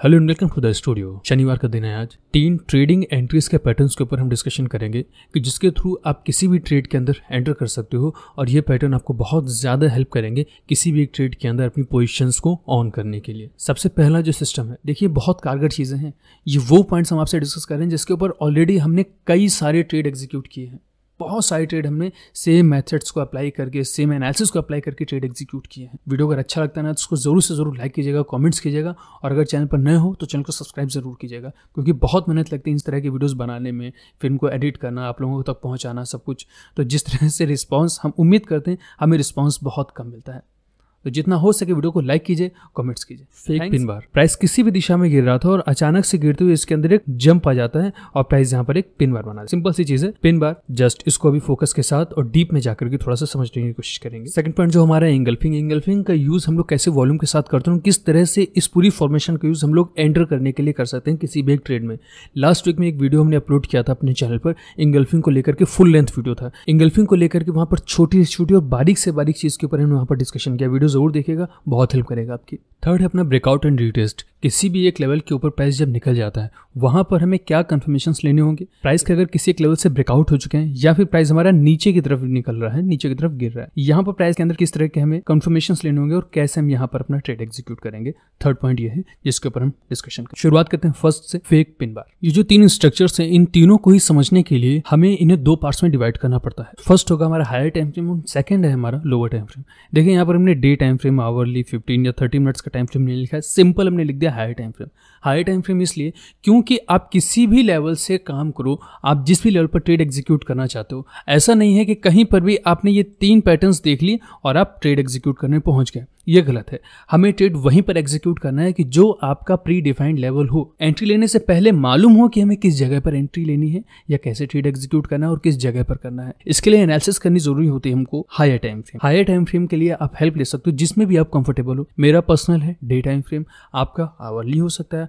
Hello and welcome to the studio शनिवार का दिन है आज। तीन ट्रेडिंग एंट्रीज के पैटर्न्स के ऊपर हम डिस्कशन करेंगे कि जिसके थ्रू आप किसी भी ट्रेड के अंदर एंटर कर सकते हो और ये पैटर्न आपको बहुत ज़्यादा हेल्प करेंगे किसी भी एक ट्रेड के अंदर अपनी पोजिशंस को ऑन करने के लिए। सबसे पहला जो सिस्टम है, देखिए बहुत कारगर चीज़ें हैं। ये वो पॉइंट्स हम आपसे डिस्कस कर रहे हैं जिसके ऊपर ऑलरेडी हमने कई सारे ट्रेड एग्जीक्यूट किए हैं। बहुत सारे ट्रेड हमने सेम मेथड्स को अप्लाई करके सेम एनालिसिस को अप्लाई करके ट्रेड एग्जीक्यूट किए हैं। वीडियो अगर अच्छा लगता है ना तो उसको ज़रूर से ज़रूर लाइक कीजिएगा कमेंट्स कीजिएगा और अगर चैनल पर नए हो तो चैनल को सब्सक्राइब ज़रूर कीजिएगा। क्योंकि बहुत मेहनत लगती है इस तरह की वीडियोज़ बनाने में, फिर इनको एडिट करना, आप लोगों तक पहुँचाना, सब कुछ। तो जिस तरह से रिस्पॉन्स हम, उम्मीद करते हैं, हमें रिस्पॉन्स बहुत कम मिलता है। तो जितना हो सके वीडियो को लाइक कीजिए कमेंट्स कीजिए। फेक पिन बार प्राइस किसी भी दिशा में गिर रहा था और अचानक से गिरते हुए इसके अंदर एक जंप आ जाता है और प्राइस यहाँ पर एक पिन बार बना सिंपल सी चीज़ है पिन बार जस्ट इसको अभी फोकस के साथ और डीप में जाकर के थोड़ा सा समझने की कोशिश करेंगे। सेकंड पॉइंट जो हमारा इंगल्फिंग इंगल्फिंग का यूज़ हम लोग कैसे वॉल्यूम के साथ करते हैं किस तरह से इस पूरी फॉर्मेशन का यूज़ हम लोग एंटर करने के लिए कर सकते हैं किसी भी एक ट्रेड में। लास्ट वीक में एक वीडियो हमने अपलोड किया था अपने चैनल पर। इंगल्फिंग को लेकर के फुल लेंथ वीडियो था। इंगल्फिंग को लेकर के वहाँ पर छोटी छोटी और बारीक से बारीक चीज़ के ऊपर हमने वहाँ पर डिस्कशन किया। वीडियो ज़रूर देखेगा, बहुत हेल्प करेगा आपकी। थर्ड है अपना ब्रेकआउट एंड रीटेस्ट किसी भी एक लेवल के ऊपर प्राइस जब निकल जाता है, वहाँ पर हमें क्या कंफर्मेशन लेने होंगे? प्राइस के अगर किसी एक लेवल से ब्रेकआउट हो चुके हैं, या फिर प्राइस हमारा नीचे की तरफ़ निकल रहा है, नीचे की तरफ़ गिर रहा है, यहाँ पर प्राइस के अंदर किस तरह के हमें कंफर्मेशन लेने होंगे और कैसे हम यहाँ पर अपना ट्रेड एग्जीक्यूट करेंगे? थर्ड पॉइंट ये है, जिसके ऊपर हम डिस्कशन करें शुरुआत करते हैं फ़र्स्ट से फेक पिन बार ये जो तीन स्ट्रक्चर्स हैं, इन तीनों को ही समझने के लिए हमें इन्हें दो पार्ट्स में डिवाइड करना पड़ता है। फ़र्स्ट होगा हमारा हायर टाइम फ्रेम और सेकंड है हमारा लोअर टाइम फ्रेम देखिए, यहाँ पर हमने day time frame hourly fifteen या थर्टी मिनट्स का टाइम फ्रेम नहीं लिखा है। सिंपल हमने लिख दिया high time frame higher time frame इसलिए क्योंकि आप किसी भी लेवल से काम करो, आप जिस भी लेवल पर ट्रेड एग्जीक्यूट करना चाहते हो। ऐसा नहीं है कि कहीं पर भी आपने ये तीन पैटर्न्स देख लिए और आप ट्रेड एग्जीक्यूट करने पहुँच गए। ये गलत है। हमें ट्रेड वहीं पर एग्जीक्यूट करना है कि जो आपका प्री डिफाइंड लेवल हो। एंट्री लेने से पहले मालूम हो कि हमें किस जगह पर एंट्री लेनी है या कैसे ट्रेड एग्जीक्यूट करना है और किस जगह पर करना है। इसके लिए एनालिसिस करनी ज़रूरी होती है हमको higher time frame higher time frame के लिए आप हेल्प ले सकते हो जिसमें भी आप कंफर्टेबल हो। मेरा पर्सनल है डे टाइम फ्रेम आपका आवरली हो सकता है।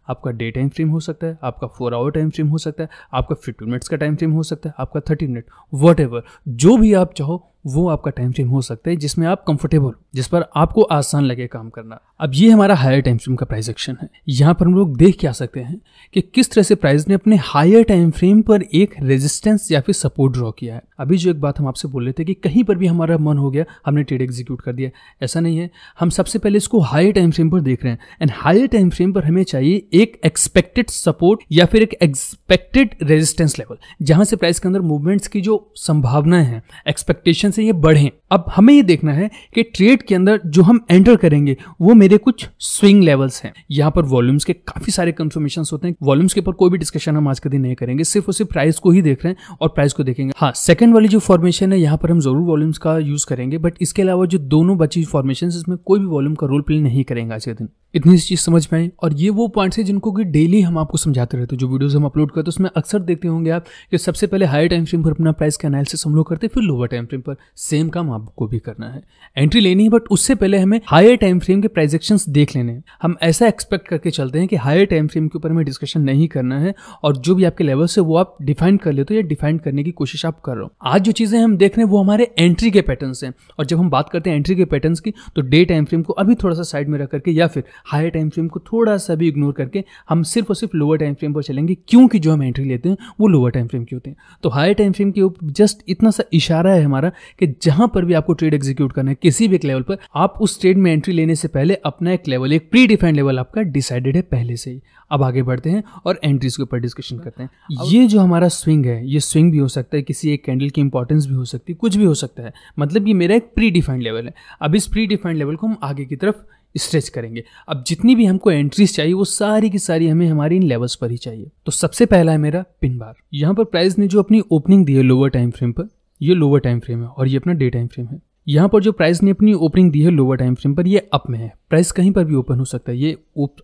आपका डे टाइम फ्रेम हो सकता है, आपका फोर आवर टाइम फ्रेम हो सकता है, आपका फिफ्टीन मिनट्स का टाइम फ्रेम हो सकता है, आपका थर्टी मिनट वट जो भी आप चाहो, वो आपका टाइम फ्रेम हो सकता है, जिसमें आप कंफर्टेबल जिस पर आपको आसान लगे काम करना। अब ये हमारा हायर टाइम फ्रेम का प्राइस एक्शन है। यहाँ पर हम लोग देख क्या सकते हैं कि किस तरह से प्राइस ने अपने हायर टाइम फ्रेम पर एक रेजिस्टेंस या फिर सपोर्ट ड्रॉ किया है। अभी जो एक बात हम आपसे बोल रहे थे कि कहीं पर भी हमारा मन हो गया, हमने ट्रेड एग्जीक्यूट कर दिया, ऐसा नहीं है। हम सबसे पहले इसको हायर टाइम फ्रेम पर देख रहे हैं। एंड हायर टाइम फ्रेम पर हमें चाहिए एक एक्सपेक्टेड सपोर्ट या फिर एक एक्सपेक्टेड रेजिस्टेंस लेवल जहाँ से प्राइस के अंदर मूवमेंट्स की जो संभावनाएँ हैं एक्सपेक्टेशन से ये बढ़े। अब हमें ये देखना है कि ट्रेड के अंदर जो हम एंटर करेंगे, वो मेरे कुछ स्विंग लेवल्स हैं। यहाँ पर वॉल्यूम्स के काफ़ी सारे कंफर्मेशन होते हैं। वॉल्यूम्स के ऊपर कोई भी डिस्कशन हम आज के दिन नहीं करेंगे, सिर्फ़ और सिर्फ़ प्राइस को ही देख रहे हैं और प्राइस को देखेंगे। हाँ सेकंड वाली जो फॉर्मेशन है, यहाँ पर हम ज़रूर वॉल्यूम्स का यूज़ करेंगे बट इसके अलावा जो दोनों बची फॉर्मेशन इसमें कोई भी वॉल्यूम का रोल प्ले नहीं करेंगे आज के दिन। इतनी सी चीज़ समझ आई और ये वो पॉइंट्स है जिनको कि डेली हम आपको समझाते रहते हैं। जो वीडियोस हम अपलोड करते हैं, उसमें अक्सर देखते होंगे आप कि सबसे पहले हायर टाइम फ्रेम पर अपना प्राइस का एनालिसिस हम लोग करते हैं, फिर लोअर टाइम फ्रेम पर सेम काम आपको भी करना है। एंट्री लेनी है बट उससे पहले हमें हायर टाइम फ्रेम के प्राइजेक्शन देख लेने हैं। हम ऐसा एक्सपेक्ट करके चलते हैं कि हायर टाइम फ्रेम के ऊपर हमें डिस्कशन नहीं करना है और जो भी आपके लेवल से वो आप डिफाइन कर लेते हो या डिफाइन करने की कोशिश आप कर रहे हो। आज जो चीज़ें हम देख रहे हैं, वो हमारे एंट्री के पैटर्न हैं। और जब हम बात करते हैं एंट्री के पैटर्न की तो डे टाइम फ्रेम को अभी थोड़ा सा साइड में रख करके या फिर हायर टाइम फ्रेम को थोड़ा सा भी इग्नोर करके हम सिर्फ़ और सिर्फ़ लोअर टाइम फ्रेम पर चलेंगे, क्योंकि जो हम एंट्री लेते हैं, वो लोअर टाइम फ्रेम के होते हैं। तो हायर टाइम फ्रेम के ऊपर जस्ट इतना सा इशारा है हमारा कि जहाँ पर भी आपको ट्रेड एग्जीक्यूट करना है, किसी भी एक लेवल पर, आप उस ट्रेड में एंट्री लेने से पहले अपना एक लेवल एक प्री डिफाइंड लेवल आपका डिसाइडेड है पहले से ही। अब आगे बढ़ते हैं और एंट्रीज के ऊपर डिस्कशन करते हैं। ये जो हमारा स्विंग है, ये स्विंग भी हो सकता है, किसी एक कैंडल की इंपॉर्टेंस भी हो सकती है, कुछ भी हो सकता है। मतलब ये मेरा एक प्री डिफाइंड लेवल है। अब इस प्री डिफाइंड लेवल को हम आगे की तरफ़ स्ट्रेच करेंगे। अब जितनी भी हमको एंट्रीज चाहिए, वो सारी की सारी हमें हमारी इन लेवल्स पर ही चाहिए। तो सबसे पहला है मेरा पिन बार यहाँ पर प्राइस ने जो अपनी ओपनिंग दी है लोअर टाइम फ्रेम पर, ये लोअर टाइम फ्रेम है और ये अपना डे टाइम फ्रेम है। यहाँ पर जो प्राइस ने अपनी ओपनिंग दी है लोअर टाइम फ्रेम पर, ये अप में है। प्राइस कहीं पर भी ओपन हो सकता है। ये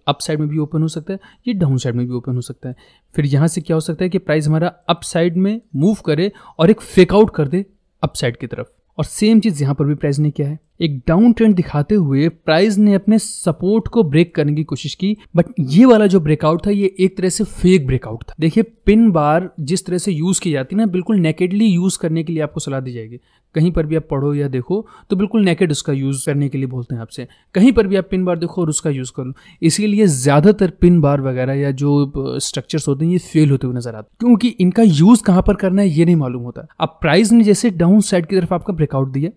अप साइड में भी ओपन हो सकता है, ये डाउन साइड में भी ओपन हो सकता है। फिर यहाँ से क्या हो सकता है कि प्राइस हमारा अप साइड में मूव करे और एक फेकआउट कर दे अप साइड की तरफ़। और सेम चीज़ यहाँ पर भी प्राइस ने किया है। एक डाउन ट्रेंड दिखाते हुए प्राइस ने अपने सपोर्ट को ब्रेक करने की कोशिश की बट ये वाला जो ब्रेकआउट था, ये एक तरह से फेक ब्रेकआउट था। देखिए पिन बार जिस तरह से यूज़ की जाती है ना, बिल्कुल नेकेडली यूज़ करने के लिए आपको सलाह दी जाएगी। कहीं पर भी आप पढ़ो या देखो तो बिल्कुल नेकेड उसका यूज़ करने के लिए बोलते हैं आपसे। कहीं पर भी आप पिन बार देखो और उसका यूज़ करो। इसीलिए ज़्यादातर पिन बार वगैरह या जो स्ट्रक्चर्स होते हैं, ये फेल होते हुए नज़र आते क्योंकि इनका यूज़ कहाँ पर करना है, ये नहीं मालूम होता। अब प्राइस ने जैसे डाउन साइड की तरफ़ आपका ब्रेकआउट दिया,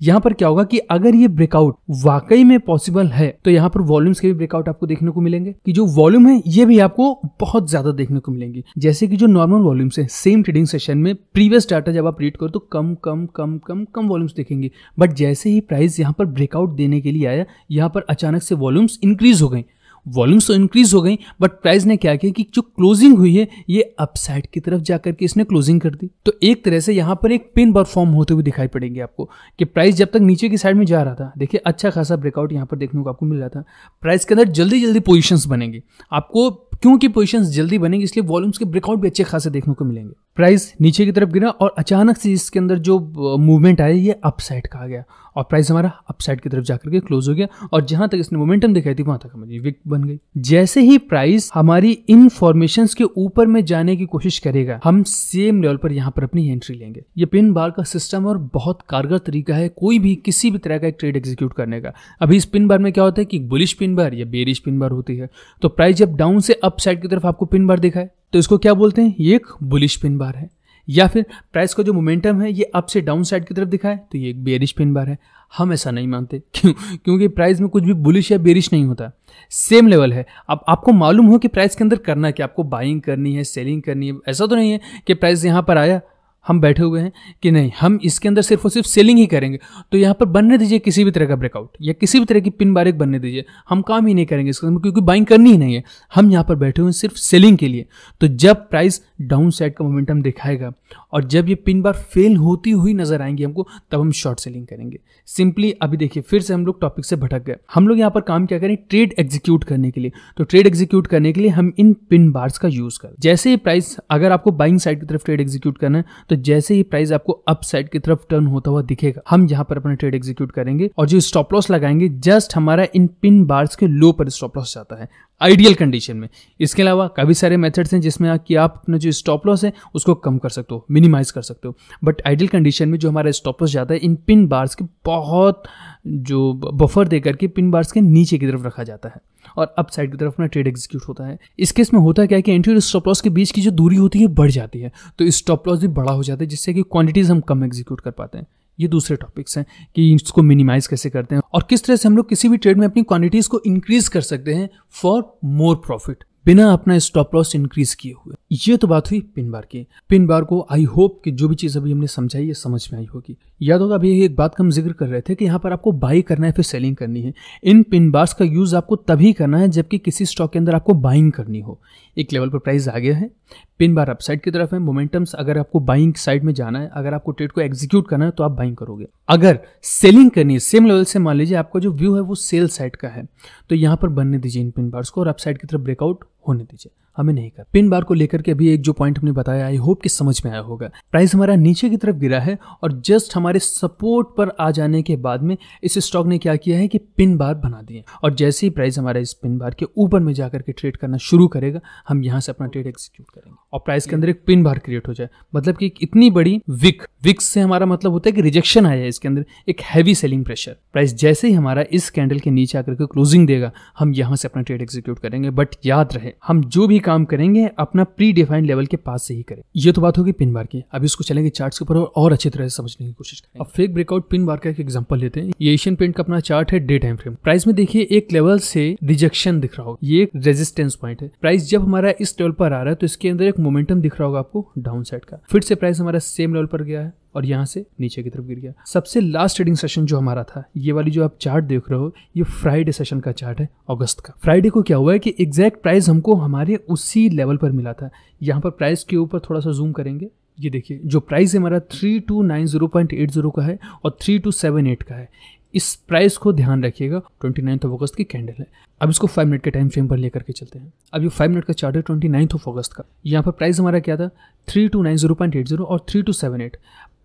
यहाँ पर क्या होगा कि अगर ये ब्रेकआउट वाकई में पॉसिबल है तो यहाँ पर वॉल्यूम्स के भी ब्रेकआउट आपको देखने को मिलेंगे। कि जो वॉल्यूम है, ये भी आपको बहुत ज़्यादा देखने को मिलेंगे। जैसे कि जो नॉर्मल वॉल्यूम्स है सेम ट्रेडिंग सेशन में प्रीवियस डाटा जब आप रीड करो तो कम कम कम कम कम वॉल्यूम्स देखेंगे। बट जैसे ही प्राइस यहाँ पर ब्रेकआउट देने के लिए आया, यहाँ पर अचानक से वॉल्यूम्स इंक्रीज हो गए वॉल्यूम्स तो इंक्रीज हो गई बट प्राइस ने क्या किया कि जो क्लोजिंग हुई है, ये अपसाइड की तरफ़ जाकर के इसने क्लोजिंग कर दी। तो एक तरह से यहाँ पर एक पिन बार परफॉर्म होते हुए दिखाई पड़ेंगे आपको कि प्राइस जब तक नीचे की साइड में जा रहा था, देखिए अच्छा खासा ब्रेकआउट यहाँ पर देखने को आपको मिल रहा था। प्राइस के अंदर जल्दी जल्दी पोजिशन बनेंगे। आपको क्योंकि पोजिशन जल्दी बनेंगे, इसलिए वॉल्यूम्स के ब्रेकआउट भी अच्छे खासे देखने को मिलेंगे। प्राइस नीचे की तरफ़ गिरा और अचानक से इसके अंदर जो मूवमेंट आया, ये अपसाइड का आ गया। और प्राइस हमारा अपसाइड की तरफ़ जाकर के क्लोज हो गया और जहाँ तक इसने मोमेंटम दिखाई थी, वहाँ तक हमारी विक बन गई। जैसे ही प्राइस हमारी इन फॉर्मेशन के ऊपर में जाने की कोशिश करेगा, हम सेम लेवल पर यहाँ पर अपनी एंट्री लेंगे। ये पिन बार का सिस्टम और बहुत कारगर तरीका है कोई भी किसी भी तरह का एक ट्रेड एग्जीक्यूट करने का। अभी इस पिन बार में क्या होता है कि बुलिश पिन बार या बेरिश पिन बार होती है। तो प्राइस जब डाउन से अप साइड की तरफ़ आपको पिन बार दिखा है तो इसको क्या बोलते हैं? ये एक बुलिश पिन बार है। या फिर प्राइस का जो मोमेंटम है, ये अप से डाउन साइड की तरफ़ दिखा है तो ये एक बेरिश पिन बार है। हम ऐसा नहीं मानते। क्यों? क्योंकि प्राइस में कुछ भी बुलिश या बेरिश नहीं होता। सेम लेवल है। अब आपको मालूम हो कि प्राइस के अंदर करना क्या? आपको बाइंग करनी है सेलिंग करनी है, ऐसा तो नहीं है कि प्राइस यहाँ पर आया हम बैठे हुए हैं कि नहीं, हम इसके अंदर सिर्फ़ और सिर्फ़ सेलिंग ही करेंगे। तो यहाँ पर बनने दीजिए किसी भी तरह का ब्रेकआउट या किसी भी तरह की पिन बारिक बनने दीजिए। हम काम ही नहीं करेंगे इसके अंदर, क्योंकि बाइंग करनी ही नहीं है। हम यहाँ पर बैठे हुए हैं सिर्फ़ सेलिंग के लिए। तो जब प्राइस डाउन साइड का मोमेंटम दिखाएगा। और जब ये पिन बार फेल होती हुई नज़र आएँगी हमको, तब हम शॉर्ट सेलिंग करेंगे। सिंपली अभी देखिए, फिर से हम लोग टॉपिक से भटक गए। हम लोग यहाँ पर काम क्या करें? ट्रेड एग्जीक्यूट करने के लिए। तो ट्रेड एग्जीक्यूट करने के लिए हम इन पिन बार्स का यूज़ करें। जैसे ही प्राइस अगर आपको बाइंग साइड की तरफ़ ट्रेड एग्जीक्यूट करना है तो जैसे ही प्राइस आपको अप साइड की तरफ़ टर्न होता हुआ दिखेगा। हम यहाँ पर अपना ट्रेड एग्जीक्यूट करेंगे और जो स्टॉप लॉस लगाएँगे जस्ट हमारा इन पिन बार्स के लो पर स्टॉप लॉस जाता है। आइडियल कंडीशन में। इसके अलावा काफ़ी सारे मेथड्स हैं जिसमें कि आप अपना जो स्टॉप लॉस है, उसको कम कर सकते हो मिनिमाइज कर सकते हो। बट आइडियल कंडीशन में जो हमारा स्टॉप लॉस जाता है, इन पिन बार्स के बहुत जो बफर दे करके पिन बार्स के नीचे की तरफ़ रखा जाता है और अप साइड की तरफ़ अपना ट्रेड एग्जीक्यूट होता है। इस केस में होता है क्या कि एंट्री और स्टॉप लॉस के बीच की जो दूरी होती है, बढ़ जाती है। तो स्टॉप लॉस भी बड़ा हो जाता है, जिससे कि क्वांटिटीज हम कम एग्जीक्यूट कर पाते हैं। ये दूसरे टॉपिक्स हैं कि इसको मिनिमाइज कैसे करते हैं और किस तरह से हम लोग किसी भी ट्रेड में अपनी क्वांटिटीज को इंक्रीज कर सकते हैं फॉर मोर प्रॉफिट बिना अपना स्टॉप लॉस इंक्रीज किए हुए। ये तो बात हुई पिन बार की। पिन बार को आई होप कि जो भी चीज़ अभी हमने समझाई ये समझ में आई होगी। याद होगा, अभी एक बात का हम ज़िक्र कर रहे थे कि यहाँ पर आपको बाई करना है, फिर सेलिंग करनी है। इन पिन बार्स का यूज़ आपको तभी करना है जबकि किसी स्टॉक के अंदर आपको बाइंग करनी हो। एक लेवल पर प्राइस आ गया है। पिन बार अप साइड की तरफ़ है। मोमेंटम्स अगर आपको बाइंग साइड में जाना है, अगर आपको ट्रेड को एग्जीक्यूट करना है तो आप बाइंग करोगे। अगर सेलिंग करनी है सेम लेवल से मान लीजिए आपका जो व्यू है, वो सेल साइड का है। तो यहाँ पर बनने दीजिए इन पिन बार्स को और अप साइड की तरफ़ ब्रेकआउट होने दीजिए। हमें नहीं कर। पिन बार को लेकर के अभी एक जो पॉइंट हमने बताया आई होप कि समझ में आया होगा। प्राइस हमारा नीचे की तरफ़ गिरा है और जस्ट हमारे सपोर्ट पर आ जाने के बाद में इस स्टॉक ने क्या किया है कि पिन बार बना दिए। और जैसे ही प्राइस हमारा इस पिन बार के ऊपर में जाकर के ट्रेड करना शुरू करेगा, हम यहाँ से अपना ट्रेड एग्जीक्यूट करेंगे। और प्राइस के अंदर एक पिन बार क्रिएट हो जाए। मतलब कि इतनी बड़ी विक विक्स से हमारा मतलब होता है कि रिजेक्शन आया है इसके अंदर, एक हैवी सेलिंग प्रेशर प्राइस जैसे ही हमारा इस कैंडल के नीचे आकर के क्लोजिंग देगा, हम यहाँ से अपना ट्रेड एग्जीक्यूट करेंगे। बट याद रहे, हम जो भी काम करेंगे, अपना प्री डिफाइंड लेवल के पास से ही करें। ये तो बात होगी पिन बार की। अभी इसको चलेंगे चार्ट के ऊपर और अच्छी तरह से समझने की कोशिश करें अब फेक ब्रेकआउट पिन बार का एक एग्जांपल लेते हैं। ये एशियन पेंट का अपना चार्ट है डे टाइम फ्रेम प्राइस में देखिए, एक लेवल से रिजेक्शन दिख रहा होगा। ये एक रेजिस्टेंस पॉइंट है। प्राइस जब हमारा इस लेवल पर आ रहा है तो इसके अंदर एक मोमेंटम दिख रहा होगा आपको डाउन साइड का। फिर से प्राइस हमारा सेम लेवल पर गया है। और यहाँ से नीचे की तरफ़ गिर गया। सबसे लास्ट ट्रेडिंग सेशन जो हमारा था, ये वाली जो आप चार्ट देख रहे हो, ये फ्राइडे सेशन का चार्ट है अगस्त का। फ्राइडे को क्या हुआ है कि एग्जैक्ट प्राइस हमको हमारे उसी लेवल पर मिला था। यहाँ पर प्राइस के ऊपर थोड़ा सा जूम करेंगे। ये देखिए, जो प्राइस है हमारा three two nine zero point eight zero का है और थ्री टू सेवन एट का है। इस प्राइस को ध्यान रखिएगा ट्वेंटी नाइन्थ ऑफ़ अगस्त की कैंडल है। अब इसको फाइव मिनट के टाइम फ्रेम पर लेकर के चलते हैं। अब ये फाइव मिनट का चार्ट है ट्वेंटी नाइन्थ ऑफ़ अगस्त का। यहाँ पर प्राइस हमारा क्या था? Three two nine zero point eight zero और three two seven eight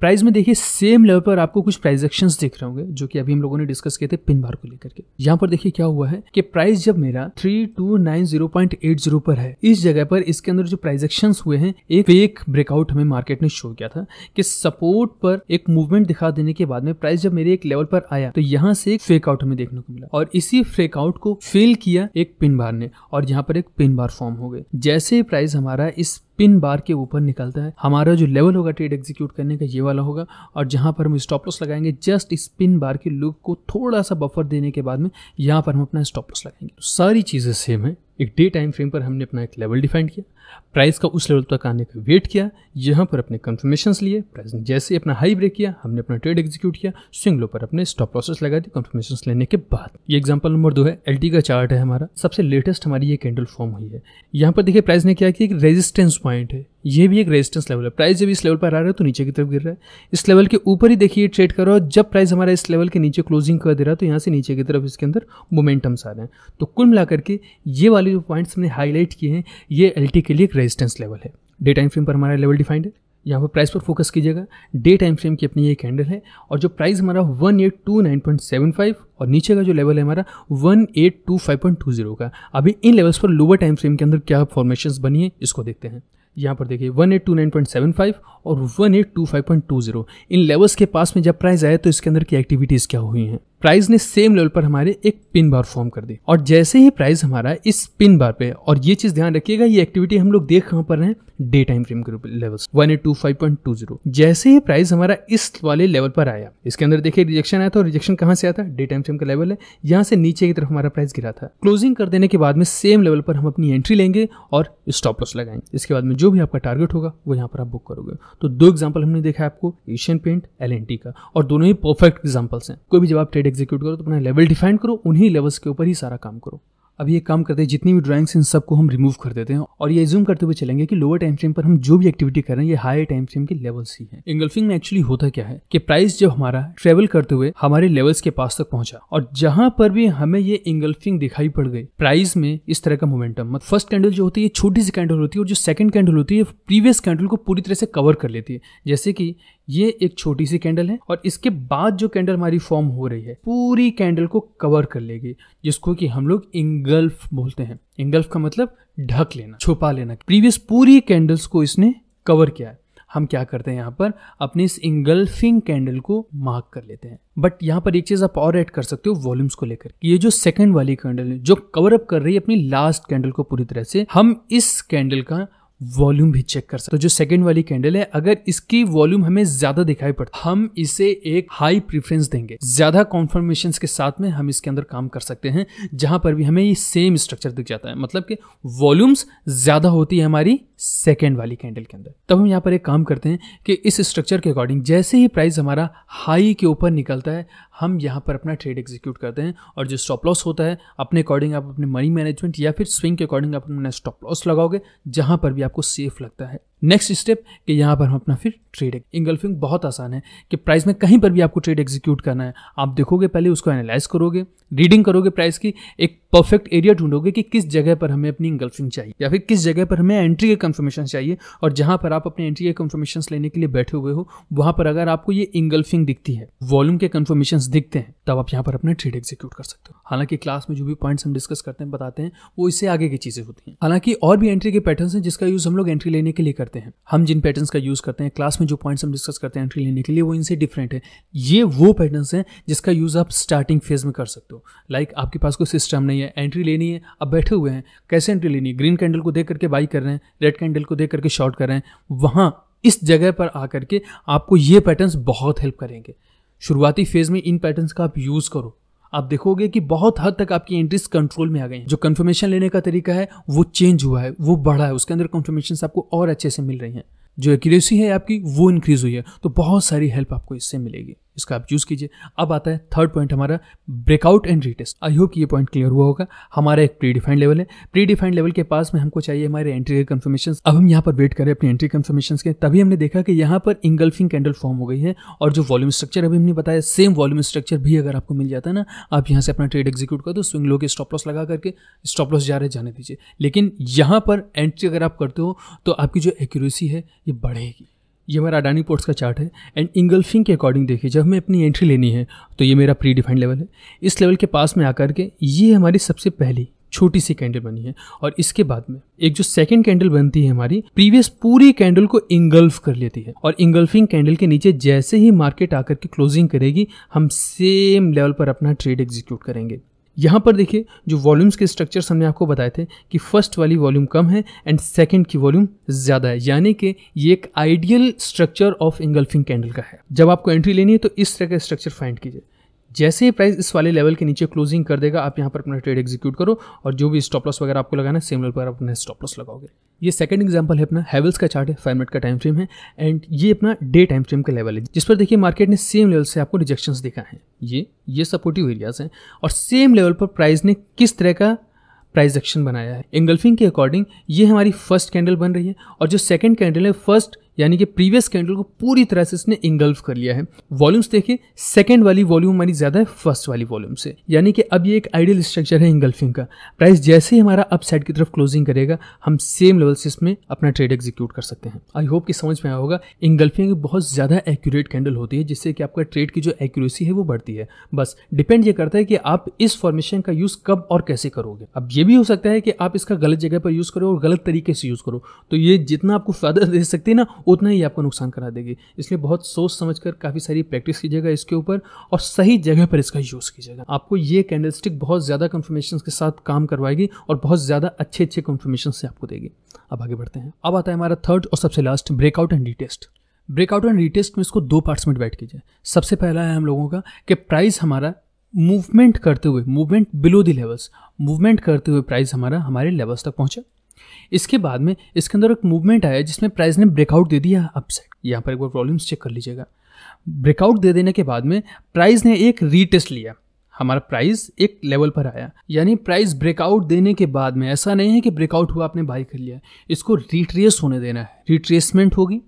price में देखिए सेम लेवल पर आपको कुछ प्राइस एक्शन दिख रहे होंगे, जो कि अभी हम लोगों ने डिस्कस किए थे पिन बार को लेकर के। यहाँ पर देखिए क्या हुआ है कि प्राइस जब मेरा three two nine zero point eight zero पर है, इस जगह पर इसके अंदर जो प्राइस एक्शन हुए हैं, एक फेक ब्रेकआउट हमें मार्केट ने शो किया था कि सपोर्ट पर एक मूवमेंट दिखा देने के बाद में प्राइस जब मेरे एक लेवल पर आया तो यहाँ से एक फेक आउट हमें देखने को मिला। और इसी फेक आउट को फेल किया एक पिन बार ने, और यहाँ पर एक पिन बार फॉर्म हो गए। जैसे प्राइस हमारा इस पिन बार के ऊपर निकलता है। हमारा जो लेवल होगा ट्रेड एग्जीक्यूट करने का, ये वाला होगा। और जहाँ पर हम स्टॉप लॉस लगाएँगे जस्ट इस पिन बार के लुक को थोड़ा सा बफर देने के बाद में, यहाँ पर हम अपना स्टॉप लॉस लगाएँगे। तो सारी चीज़ें सेम है। एक डे टाइम फ्रेम पर हमने अपना एक लेवल डिफाइन किया। प्राइस का उस लेवल तक आने का वेट किया, यहाँ पर अपने कंफर्मेशन लिए प्राइस ने जैसे ही अपना हाई ब्रेक किया, हमने अपना ट्रेड एग्जीक्यूट किया स्विंग लो पर अपने स्टॉप लॉसेस लगा दी कंफर्मेशन लेने के बाद। ये एग्जांपल नंबर दो है एलटी का चार्ट है हमारा, सबसे लेटेस्ट हमारी ये कैंडल फॉर्म हुई है। यहाँ पर देखिए प्राइस ने क्या किया, एक रेजिस्टेंस पॉइंट है, ये भी एक रेजिस्टेंस लेवल है। प्राइस जब इस लेवल पर आ रहा है तो नीचे की तरफ़ गिर रहा है। इस लेवल के ऊपर ही देखिए ट्रेड करो जब प्राइस हमारा इस लेवल के नीचे क्लोजिंग कर दे रहा है तो यहाँ से नीचे की तरफ़ इसके अंदर मोमेंटम्स आ रहे हैं। तो कुल मिलाकर के ये वाले जो पॉइंट्स हमने हाईलाइट किए हैं, ये एल के लिए एक रेजिस्टेंस लेवल है। डे टाइम फ्रेम पर हमारा लेवल डिफाइंड है। यहाँ पर प्राइस पर फोकस कीजिएगा। डे टाइम फ्रेम की अपनी ये कैंडल है और जो प्राइस हमारा one eight two nine point seven five और नीचे का जो लेवल है हमारा one eight two five point two zero का। अभी इन लेवल्स पर लोअर टाइम फ्रेम के अंदर क्या फॉर्मेशन बनी है, इसको देखते हैं। यहाँ पर देखिए one eight two nine point seven five और one eight two five point two zero इन लेवल्स के पास में जब प्राइस आया तो इसके अंदर की एक्टिविटीज़ क्या हुई हैं? प्राइस ने सेम लेवल पर हमारे एक पिन बार फॉर्म कर दी। और जैसे ही प्राइस हमारा इस पिन बार पे, और ये चीज़ ध्यान रखिएगा, ये एक्टिविटी हम लोग देख कहाँ पर रहे हैं? डे टाइम फ्रेम के one eight two five point two zero जैसे ही प्राइस हमारा इस वाले लेवल पर आया, इसके अंदर देखिए रिजेक्शन आया था, और रिजेक्शन कहाँ से आता है डे टाइम फ्रेम का लेवल है। यहाँ से नीचे की तरफ़ हमारा प्राइस गिरा था। क्लोजिंग कर देने के बाद में सेम लेवल पर हम अपनी एंट्री लेंगे, और स्टॉप लॉस लगाएँगे। इसके बाद में जो भी आपका टारगेट होगा, वो यहाँ पर आप बुक करोगे। तो दो एग्ज़ाम्पल हमने देखा आपको एशियन पेंट एलएनटी का। और दोनों ही परफेक्ट एग्जाम्पल्स हैं। कोई भी जब आप ट्रेड एग्जीक्यूट करो तो अपना लेवल डिफाइन करो, उन्हीं लेवल्स के ऊपर ही सारा काम करो। अब ये काम करते हैं, जितनी भी ड्राइंग्स इन सबको हम रिमूव कर देते हैं और ये जूम करते हुए चलेंगे कि लोअर टाइम फ्रेम पर हम जो भी एक्टिविटी कर रहे हैं, ये हाई टाइम फ्रेम के लेवल्स ही हैं। इंगल्फिंग में एक्चुअली होता क्या है कि प्राइस जब हमारा ट्रेवल करते हुए हमारे लेवल्स के पास तक पहुँचा और जहाँ पर भी हमें ये इंगल्फिंग दिखाई पड़ गई प्राइस में इस तरह का मोमेंटम मतलब फ़र्स्ट कैंडल जो होती है छोटी सी कैंडल होती है और जो सेकंड कैंडल होती है प्रीवियस कैंडल को पूरी तरह से कवर कर लेती है। जैसे कि ये एक छोटी सी कैंडल है और इसके बाद जो कैंडल हमारी फॉर्म हो रही है, पूरी कैंडल को कवर कर लेगी, जिसको कि हम लोग इंगल्फ बोलते हैं। इंगल्फ का मतलब ढक लेना, छुपा लेना। प्रीवियस पूरी कैंडल्स को इसने कवर किया है। हम क्या करते हैं यहाँ पर? अपने इस इंगल्फिंग कैंडल को मार्क कर लेते हैं। बट यहाँ पर एक चीज़ आप और ऐड कर सकते हो वॉल्यूम्स को लेकर। ये जो सेकंड वाली कैंडल है, जो कवर अप कर रही है अपनी लास्ट कैंडल को पूरी तरह से, हम इस कैंडल का वॉल्यूम भी चेक कर सकते तो जो सेकंड वाली कैंडल है, अगर इसकी वॉल्यूम हमें ज़्यादा दिखाई पड़ता, हम इसे एक हाई प्रिफरेंस देंगे। ज़्यादा कॉन्फर्मेशन के साथ में हम इसके अंदर काम कर सकते हैं, जहाँ पर भी हमें ये सेम स्ट्रक्चर दिख जाता है। मतलब कि वॉल्यूम्स ज़्यादा होती है हमारी सेकेंड वाली कैंडल के अंदर। तब हम यहाँ पर एक काम करते हैं कि इस स्ट्रक्चर के अकॉर्डिंग जैसे ही प्राइस हमारा हाई के ऊपर निकलता है, हम यहाँ पर अपना ट्रेड एग्जीक्यूट करते हैं और जो स्टॉप लॉस होता है, अपने अकॉर्डिंग आप अपने मनी मैनेजमेंट या फिर स्विंग के अकॉर्डिंग आप अपना स्टॉप लॉस लगाओगे, जहाँ पर भी आपको सेफ़ लगता है। नेक्स्ट स्टेप कि यहाँ पर हम अपना फिर ट्रेड इंगल्फिंग बहुत आसान है कि प्राइस में कहीं पर भी आपको ट्रेड एग्जीक्यूट करना है। आप देखोगे पहले उसको एनालाइज करोगे रीडिंग करोगे प्राइस की, एक परफेक्ट एरिया ढूंढोगे कि किस जगह पर हमें अपनी इंगल्फिंग चाहिए, या फिर किस जगह पर हमें एंट्री के कंफर्मेशन चाहिए, और जहाँ पर आप अपने एंट्री के कंफर्मेशन लेने के लिए बैठे हुए हो, वहाँ पर अगर आपको ये इंगल्फिंग दिखती है वॉल्यूम के कंफर्मेशन दिखते हैं, तब आप यहाँ पर अपना ट्रेड एग्जीक्यूट कर सकते हो। हालाँकि क्लास में जो भी पॉइंट्स हम डिस्कस करते हैं, बताते हैं, वो इससे आगे की चीज़ें होती हैं। हालाँकि और भी एंट्री के पैटर्न हैं जिसका यूज़ हम लोग एंट्री लेने के लिए करते हैं। हम जिन पैटर्न का यूज़ करते हैं क्लास में जो पॉइंट्स हम डिस्कस करते हैं एंट्री लेने के लिए वो इनसे डिफरेंट है। ये वो पैटर्न हैं जिसका यूज़ आप स्टार्टिंग फ़ेज़ में कर सकते हो। लाइक like, आपके पास कोई सिस्टम नहीं है एंट्री लेनी है अब बैठे हुए हैं कैसे एंट्री लेनी है? ग्रीन कैंडल को देख करके बाई कर रहे हैं रेड कैंडल को देख करके शॉर्ट कर रहे हैं। वहाँ इस जगह पर आकर के आपको ये पैटर्न्स बहुत हेल्प करेंगे। शुरुआती फ़ेज़ में इन पैटर्न्स का आप यूज़ करो। आप देखोगे कि बहुत हद तक आपकी एंट्रीज कंट्रोल में आ गई जो कंफर्मेशन लेने का तरीका है, वो चेंज हुआ है, वो बढ़ा है, उसके अंदर कंफर्मेशन आपको और अच्छे से मिल रही है। जो एक्यूरेसी है आपकी, वो इंक्रीज हुई है। तो बहुत सारी हेल्प आपको इससे मिलेगी। इसका आप यूज़ कीजिए। अब आता है थर्ड पॉइंट हमारा breakout and retest I hope ये पॉइंट क्लियर हुआ होगा। हमारा एक प्री डिफाइंड लेवल है। प्री डिफाइंड लेवल के पास में हमको चाहिए हमारे एंट्री के कन्फर्मेशन अब हम यहाँ पर वेट करें अपनी एंट्री कन्फर्मेशन के। तभी हमने देखा कि यहाँ पर इंगल्फिंग कैंडल फॉर्म हो गई है और जो वॉल्यूम स्ट्रक्चर अभी हमने बताया सेम वॉल्यूम स्ट्रक्चर भी अगर आपको मिल जाता है ना, आप यहाँ से अपना ट्रेड एग्जीक्यूट कर दो स्विंग लो के स्टॉप लॉस लगा करके स्टॉप लॉस जा रहे जाने दीजिए। लेकिन यहाँ पर एंट्री अगर आप करते हो तो आपकी जो एक्यूरेसी है, ये बढ़ेगी। ये हमारा अडानी पोर्ट्स का चार्ट है। एंड इंगल्फिंग के अकॉर्डिंग देखिए, जब हमें अपनी एंट्री लेनी है तो ये मेरा प्री डिफाइंड लेवल है। इस लेवल के पास में आकर के ये हमारी सबसे पहली छोटी सी कैंडल बनी है। और इसके बाद में एक जो सेकंड कैंडल बनती है हमारी प्रीवियस पूरी कैंडल को इंगल्फ कर लेती है। और इंगल्फिंग कैंडल के नीचे जैसे ही मार्केट आकर के क्लोजिंग करेगी, हम सेम लेवल पर अपना ट्रेड एग्जीक्यूट करेंगे। यहाँ पर देखिए, जो वॉल्यूम्स के स्ट्रक्चर्स हमने आपको बताए थे कि फ़र्स्ट वाली वॉल्यूम कम है एंड सेकंड की वॉल्यूम ज़्यादा है। यानी कि ये एक ideal structure of engulfing candle का है। जब आपको एंट्री लेनी है तो इस तरह का स्ट्रक्चर फाइंड कीजिए। जैसे ही प्राइस इस वाले लेवल के नीचे क्लोजिंग कर देगा, आप यहाँ पर अपना ट्रेड एग्जीक्यूट करो और जो भी स्टॉप लॉस वगैरह आपको लगाना है सेम लेवल पर आप अपना स्टॉप लॉस लगाओगे। ये सेकंड एग्जांपल है अपना हैवल्स का चार्ट है फाइव मिनट का टाइम फ्रेम है एंड ये अपना डे टाइम फ्रेम का लेवल है, जिस पर देखिए मार्केट ने सेम लेवल से आपको रिजेक्शन दिखा है। ये ये सपोर्टिव एरियाज़ हैं और सेम लेवल पर प्राइस ने किस तरह का प्राइस एक्शन बनाया है। इंगल्फिंग के अकॉर्डिंग ये हमारी फ़र्स्ट कैंडल बन रही है और जो सेकंड कैंडल है फ़र्स्ट यानी कि प्रीवियस कैंडल को पूरी तरह से इसने इंगल्फ कर लिया है। वॉल्यूम्स देखिए सेकंड वाली वॉल्यूम हमारी ज़्यादा है फ़र्स्ट वाली वॉल्यूम से। यानी कि अब ये एक आइडियल स्ट्रक्चर है इंगल्फिंग का। प्राइस जैसे ही हमारा अप साइड की तरफ़ क्लोजिंग करेगा, हम सेम लेवल से इसमें अपना ट्रेड एग्जीक्यूट कर सकते हैं। आई होप कि समझ में आया होगा इंगल्फिंग बहुत ज़्यादा एक्यूरेट कैंडल होती है, जिससे कि आपका ट्रेड की जो एक्यूरेसी है वो बढ़ती है। बस डिपेंड ये करता है कि आप इस फॉर्मेशन का यूज़ कब और कैसे करोगे। अब ये भी हो सकता है कि आप इसका गलत जगह पर यूज़ करो और गलत तरीके से यूज़ करो। तो ये जितना आपको फ़ायदा दे सकती है ना उतना ही आपको नुकसान करा देगी। इसलिए बहुत सोच समझ कर काफ़ी सारी प्रैक्टिस कीजिएगा इसके ऊपर और सही जगह पर इसका यूज़ कीजिएगा। आपको ये कैंडलस्टिक बहुत ज़्यादा कन्फर्मेशन के साथ काम करवाएगी और बहुत ज़्यादा अच्छे अच्छे कन्फर्मेशन से आपको देगी। अब आगे बढ़ते हैं। अब आता है हमारा थर्ड और सबसे last breakout and retest breakout and retest में इसको दो पार्ट्स में डिवाइड कीजिए। सबसे पहला है हम लोगों का कि प्राइस हमारा मूवमेंट करते हुए movement below the levels movement करते हुए प्राइस हमारा हमारे लेवल्स तक पहुँचा। इसके बाद में इसके अंदर एक मूवमेंट आया जिसमें प्राइस ने ब्रेकआउट दे दिया अप साइड यहाँ पर एक बार वॉल्यूम्स चेक कर लीजिएगा। ब्रेकआउट दे देने के बाद में प्राइस ने एक रीटेस्ट लिया। हमारा प्राइस एक लेवल पर आया। यानी प्राइस ब्रेकआउट देने के बाद में ऐसा नहीं है कि ब्रेकआउट हुआ, आपने बाई कर लिया। इसको रिट्रेस होने देना है। रिट्रेसमेंट होगी।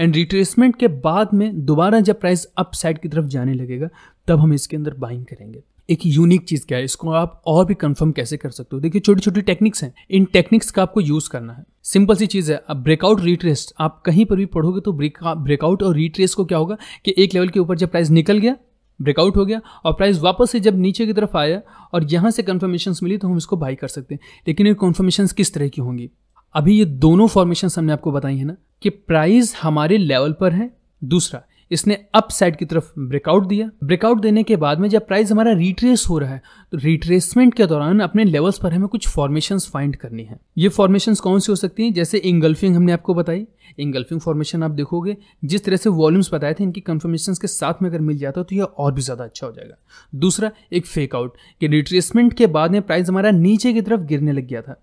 एंड रिट्रेसमेंट के बाद में दोबारा जब प्राइस अप साइड की तरफ़ जाने लगेगा, तब हम इसके अंदर बाइंग करेंगे। एक यूनिक चीज़ क्या है? इसको आप और भी कंफर्म कैसे कर सकते हो? देखिए छोटी छोटी टेक्निक्स हैं। इन टेक्निक्स का आपको यूज़ करना है। सिंपल सी चीज़ है, अब ब्रेकआउट रिट्रेस आप कहीं पर भी पढ़ोगे तो ब्रेकआउट और रिट्रेस को क्या होगा कि एक लेवल के ऊपर जब प्राइस निकल गया ब्रेकआउट हो गया और प्राइस वापस से जब नीचे की तरफ़ आया और यहाँ से कन्फर्मेशन मिली तो हम इसको बाई कर सकते हैं। लेकिन ये कन्फर्मेशन किस तरह की होंगी? अभी ये दोनों फॉर्मेशन हमने आपको बताई है ना कि प्राइस हमारे लेवल पर है, दूसरा इसने अप साइड की तरफ़ ब्रेकआउट दिया। ब्रेकआउट देने के बाद में जब प्राइस हमारा रिट्रेस हो रहा है तो रिट्रेसमेंट के दौरान अपने लेवल्स पर हमें कुछ फॉर्मेशन फाइंड करनी है। ये फॉर्मेशन कौन सी हो सकती हैं? जैसे इंगल्फिंग हमने आपको बताई। इंगल्फिंग फॉर्मेशन आप देखोगे, जिस तरह से वॉल्यूम्स बताए थे, इनकी कंफर्मेशन के साथ में अगर मिल जाता तो यह और भी ज़्यादा अच्छा हो जाएगा। दूसरा, एक फेकआउट कि रिट्रेसमेंट के बाद में प्राइस हमारा नीचे की तरफ़ गिरने लग गया था।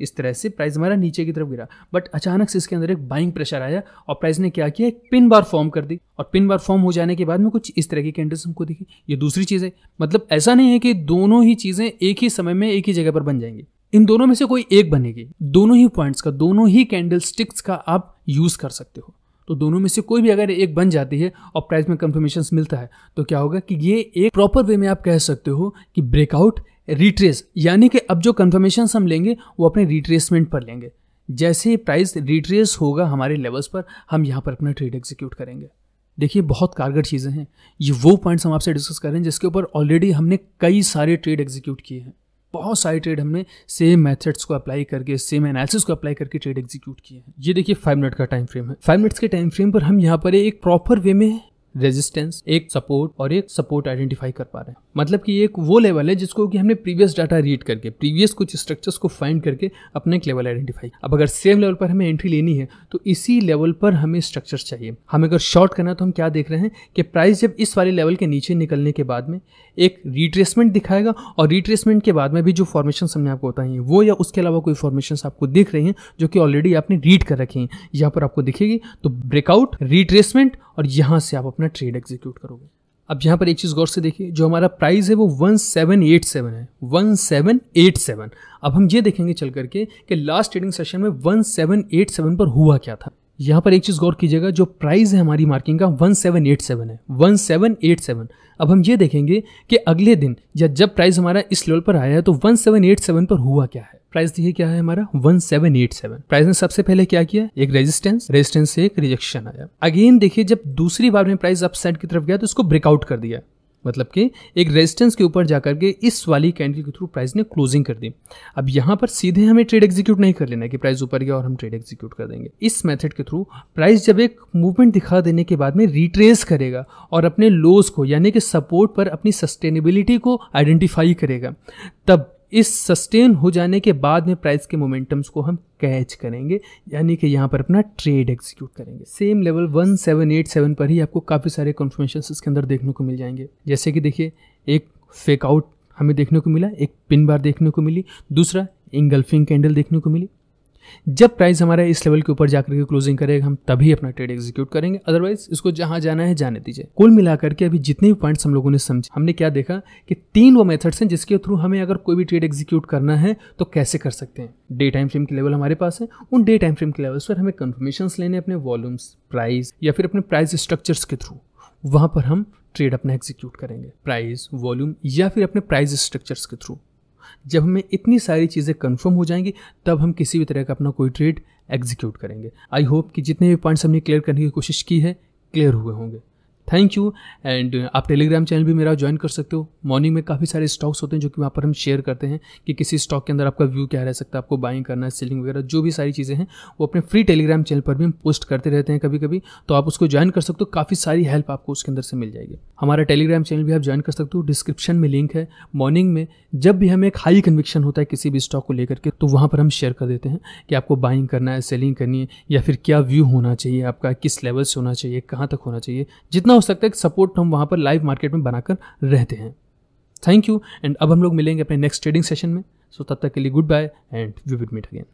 इस तरह से प्राइस हमारा नीचे की तरफ़ गिरा। बट अचानक से इसके अंदर एक बाइंग प्रेशर आया और प्राइस ने क्या किया? एक पिन बार फॉर्म कर दी। और पिन बार फॉर्म हो जाने के बाद में कुछ इस तरह की कैंडल्स हमको दिखी। ये दूसरी चीज़ है। मतलब ऐसा नहीं है कि दोनों ही चीज़ें एक ही समय में एक ही जगह पर बन जाएँगी। इन दोनों में से कोई एक बनेगी। दोनों ही पॉइंट्स का, दोनों ही कैंडल स्टिक्स का आप यूज़ कर सकते हो। तो दोनों में से कोई भी अगर एक बन जाती है और प्राइस में कंफर्मेशन मिलता है तो क्या होगा कि ये एक प्रॉपर वे में आप कह सकते हो कि ब्रेकआउट रिट्रेस यानी कि अब जो कन्फर्मेशन हम लेंगे, वो अपने रिट्रेसमेंट पर लेंगे। जैसे ही प्राइस रिट्रेस होगा हमारे लेवल्स पर, हम यहाँ पर अपना ट्रेड एग्जीक्यूट करेंगे। देखिए, बहुत कारगर चीज़ें हैं। ये वो पॉइंट्स हम आपसे डिस्कस कर रहे हैं जिसके ऊपर ऑलरेडी हमने कई सारे ट्रेड एग्जीक्यूट किए हैं। बहुत सारे ट्रेड हमने सेम मेथड्स को अप्लाई करके सेम एनालिसिस को अप्लाई करके ट्रेड एग्जीक्यूट किए हैं। ये देखिए फाइव मिनट का टाइम फ्रेम है। फाइव मिनट्स के टाइम फ्रेम पर हम यहाँ पर एक प्रॉपर वे में रेजिस्टेंस एक सपोर्ट और एक सपोर्ट आइडेंटिफाई कर पा रहे हैं। मतलब कि एक वो लेवल है जिसको कि हमने प्रीवियस डाटा रीड करके प्रीवियस कुछ स्ट्रक्चर्स को फाइंड करके अपने एक लेवल आइडेंटिफाई अब अगर सेम लेवल पर हमें एंट्री लेनी है तो इसी लेवल पर हमें स्ट्रक्चर्स चाहिए। हमें अगर शॉर्ट करना तो हम क्या देख रहे हैं कि प्राइस जब इस वाले लेवल के नीचे निकलने के बाद में एक रिट्रेसमेंट दिखाएगा और रिट्रेसमेंट के बाद में भी जो फॉर्मेशन हमने आपको बताई है, वो या उसके अलावा कोई फॉर्मेशन आपको दिख रही हैं जो कि ऑलरेडी आपने रीड कर रखी हैं। यहाँ पर आपको दिखेगी तो ब्रेकआउट रिट्रेसमेंट और यहाँ से आप अपना ट्रेड एग्जीक्यूट करोगे। अब यहाँ पर एक चीज़ गौर से देखिए, जो हमारा प्राइस है वो वन सेवन एट सेवन है। वन सेवन एट सेवन अब हम ये देखेंगे चल करके कि लास्ट ट्रेडिंग सेशन में वन सेवन एट सेवन पर हुआ क्या था। यहाँ पर एक चीज़ गौर कीजिएगा, जो प्राइस है हमारी मार्किंग का 1787 है। 1787 अब हम ये देखेंगे कि अगले दिन या जब प्राइस हमारा इस लेवल पर आया है तो 1787 पर हुआ क्या है? प्राइस देखिए क्या है हमारा? 1787 प्राइस ने सबसे पहले क्या किया? एक रेजिस्टेंस रेजिस्टेंस से एक रिजेक्शन आया। अगेन देखिए, जब दूसरी बार में प्राइस अपसाइड की तरफ़ गया तो उसको ब्रेकआउट कर दिया। मतलब कि एक रेजिस्टेंस के ऊपर जाकर के इस वाली कैंडल के थ्रू प्राइस ने क्लोजिंग कर दी। अब यहाँ पर सीधे हमें ट्रेड एग्जीक्यूट नहीं कर लेना है कि प्राइस ऊपर गया और हम ट्रेड एग्जीक्यूट कर देंगे। इस मेथड के थ्रू प्राइस जब एक मूवमेंट दिखा देने के बाद में रिट्रेस करेगा और अपने लोज को, यानी कि सपोर्ट पर अपनी सस्टेनेबिलिटी को आइडेंटिफाई करेगा, तब इस सस्टेन हो जाने के बाद में प्राइस के मोमेंटम्स को हम कैच करेंगे, यानी कि यहाँ पर अपना ट्रेड एग्जीक्यूट करेंगे। सेम लेवल 1787 पर ही आपको काफ़ी सारे कन्फर्मेशन इसके अंदर देखने को मिल जाएँगे। जैसे कि देखिए, एक फेकआउट हमें देखने को मिला, एक पिन बार देखने को मिली, दूसरा इंगल्फिंग कैंडल देखने को मिली जब प्राइस हमारा इस लेवल के ऊपर जाकर के क्लोजिंग करेगा, हम तभी अपना ट्रेड एग्जीक्यूट करेंगे। अदरवाइज़ इसको जहाँ जाना है, जाने दीजिए। कुल मिलाकर के अभी जितने भी पॉइंट्स हम लोगों ने समझे, हमने क्या देखा कि तीन वो मेथड्स हैं जिसके थ्रू हमें अगर कोई भी ट्रेड एग्जीक्यूट करना है तो कैसे कर सकते हैं? डे टाइम फ्रेम के लेवल हमारे पास है। उन डे टाइम फ्रेम के लेवल्स पर हमें कन्फर्मेशन लेने, अपने वॉल्यूम्स प्राइस या फिर अपने प्राइस स्ट्रक्चर्स के थ्रू वहाँ पर हम ट्रेड अपना एग्जीक्यूट करेंगे। प्राइस वॉल्यूम या फिर अपने प्राइस स्ट्रक्चर्स के थ्रू जब हमें इतनी सारी चीज़ें कंफर्म हो जाएँगी, तब हम किसी भी तरह का अपना कोई ट्रेड एग्जीक्यूट करेंगे। आई होप कि जितने भी पॉइंट्स हमने क्लियर करने की कोशिश की है क्लियर हुए होंगे। थैंक यू एंड आप टेलीग्राम चैनल भी मेरा ज्वाइन कर सकते हो. मॉर्निंग में काफ़ी सारे स्टॉक्स होते हैं जो कि वहाँ पर हम शेयर करते हैं कि किसी स्टॉक के अंदर आपका व्यू क्या रह सकता है, आपको बाइंग करना है सेलिंग वगैरह, जो भी सारी चीज़ें हैं, वो अपने फ्री टेलीग्राम चैनल पर भी हम पोस्ट करते रहते हैं कभी कभी तो आप उसको ज्वाइन कर सकते हो. काफ़ी सारी हेल्प आपको उसके अंदर से मिल जाएगी. हमारा टेलीग्राम चैनल भी आप ज्वाइन कर सकते हो. डिस्क्रिप्शन में लिंक है. मॉर्निंग में जब भी हमें एक हाई कन्विक्शन होता है किसी भी स्टॉक को लेकर के तो वहाँ पर हम शेयर कर देते हैं कि आपको बाइंग करना है सेलिंग करनी है, या फिर क्या व्यू होना चाहिए आपका, किस लेवल से होना चाहिए, कहाँ तक होना चाहिए, जितना हो सकता है कि सपोर्ट हम वहाँ पर लाइव मार्केट में बनाकर रहते हैं। थैंक यू एंड अब हम लोग मिलेंगे अपने नेक्स्ट ट्रेडिंग सेशन में। सो तब तक के लिए goodbye and we will meet again